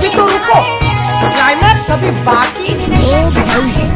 अभी तो रुको। क्लाइमैक्स अभी बाकी।